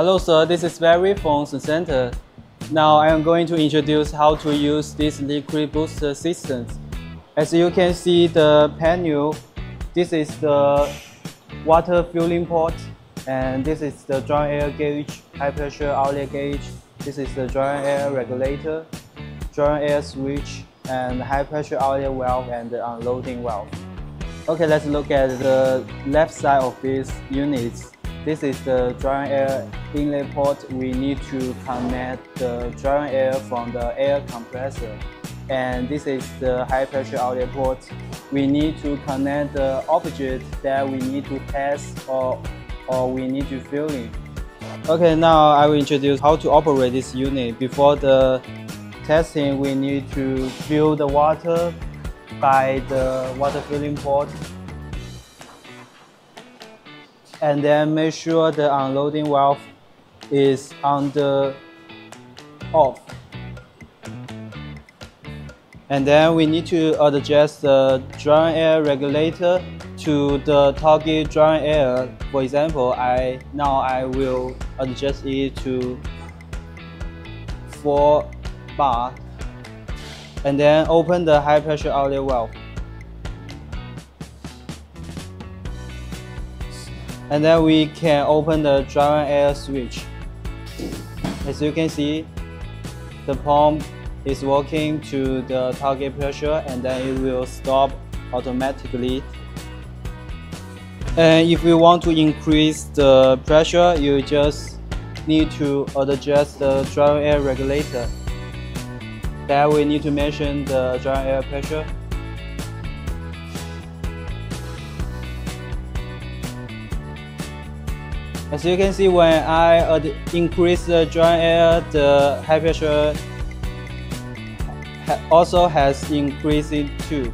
Hello sir, this is Barry from Suncenter. Now I am going to introduce how to use this liquid booster system. As you can see the panel, this is the water filling port and this is the dry air gauge, high pressure outlet gauge. This is the dry air regulator, dry air switch, and high pressure outlet valve and the unloading valve. Okay, let's look at the left side of these units. This is the dry air inlet port. We need to connect the dry air from the air compressor. And this is the high pressure outlet port. We need to connect the object that we need to test or, or we need to fill in. Okay, now I will introduce how to operate this unit. Before the testing, we need to fill the water by the water filling port and then make sure the unloading valve is on the off. And then we need to adjust the dry air regulator to the target dry air. For example, I now I will adjust it to 4 bar and then open the high pressure outlet valve. and then we can open the dry air switch. As you can see, the pump is working to the target pressure and then it will stop automatically. And if you want to increase the pressure, you just need to adjust the dry air regulator. Then we need to mention the dry air pressure. As you can see, when I increase the dry air, the high pressure also has increased too.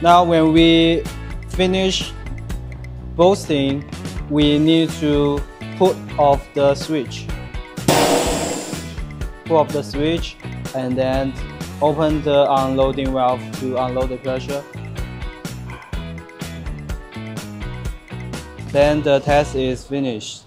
Now when we finish boosting, we need to put off the switch. Put off the switch and then open the unloading valve to unload the pressure. Then the test is finished.